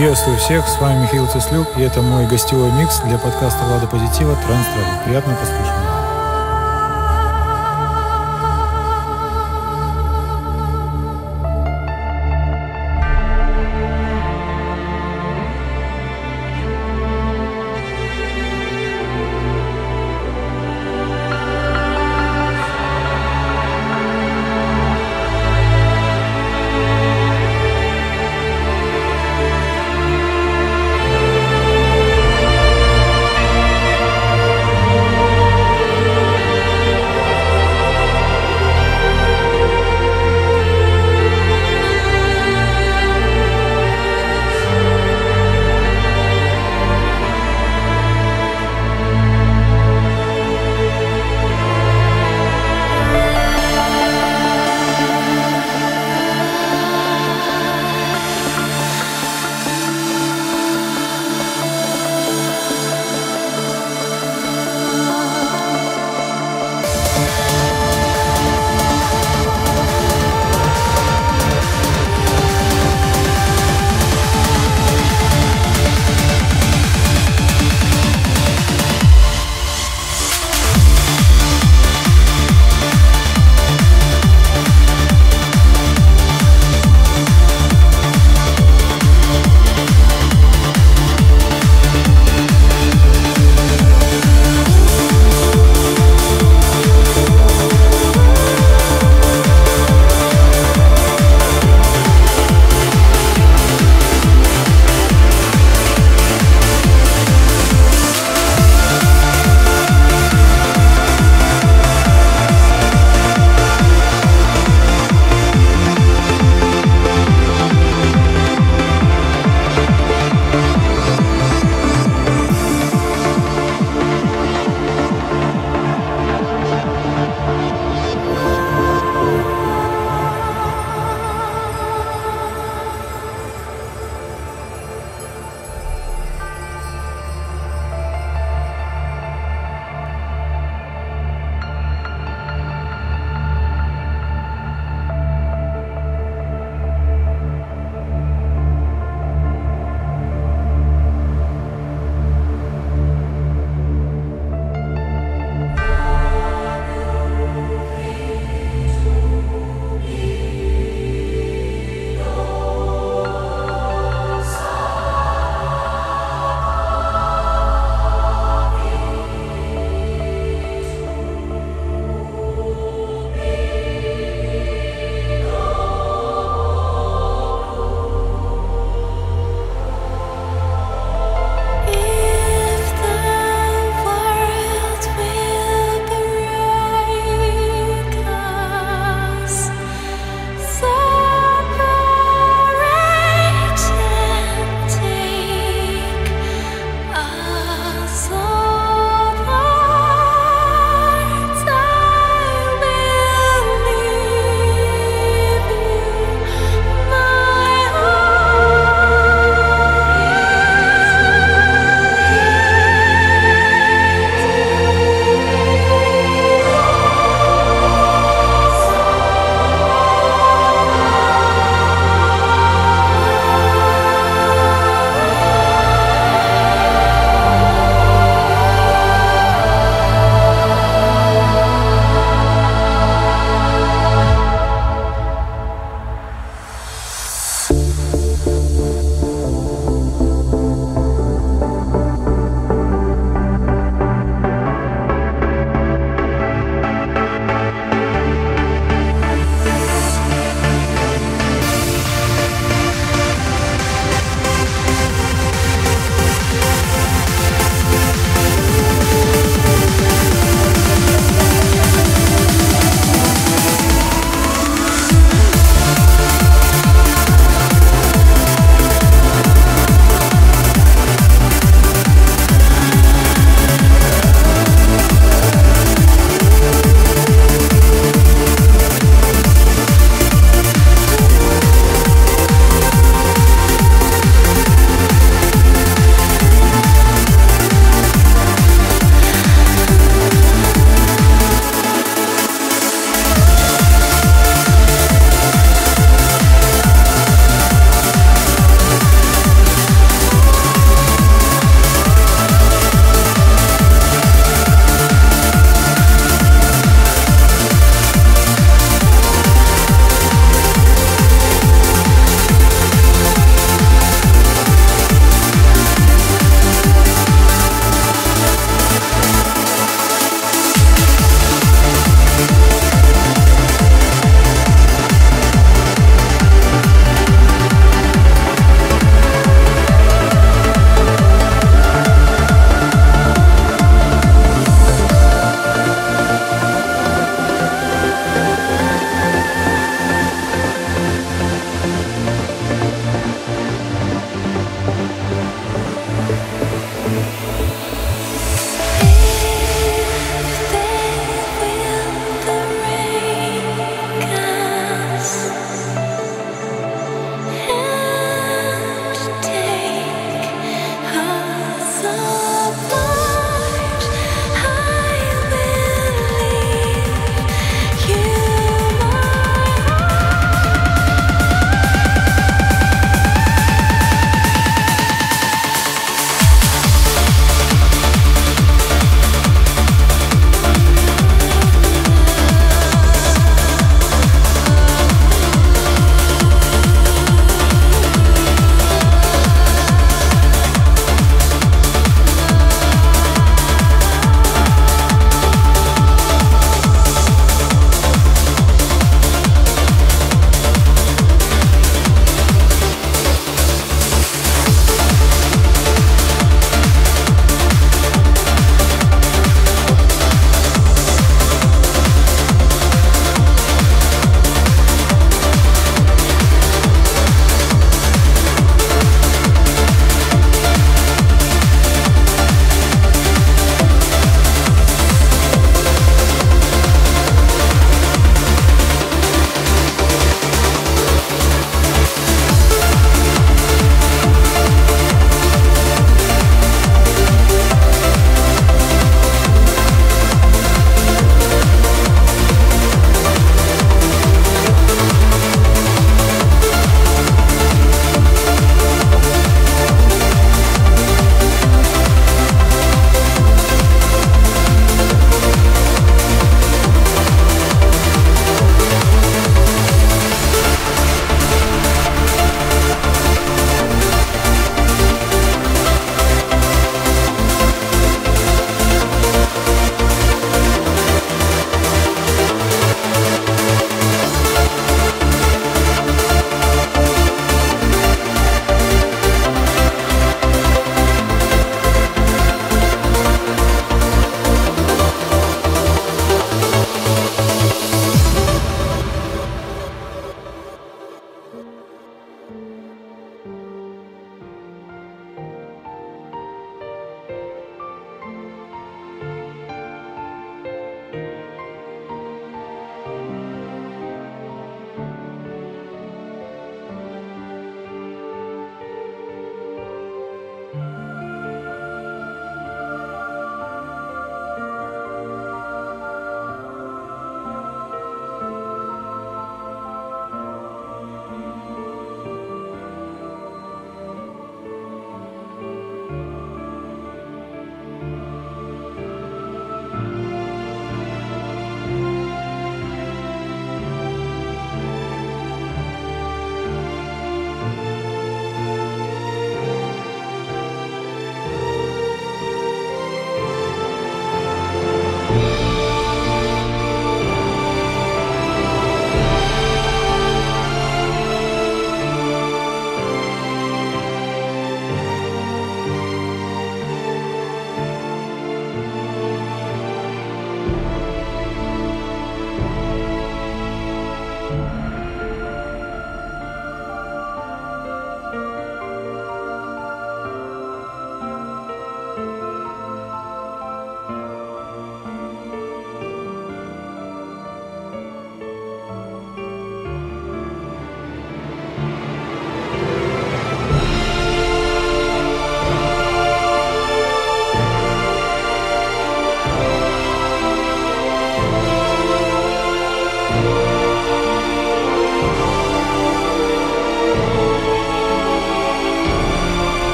Приветствую всех, с вами Михаил Цеслюк, и это мой гостевой микс для подкаста «Влада Позитива» «Транс Приятного послушания.